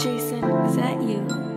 Jason, is that you?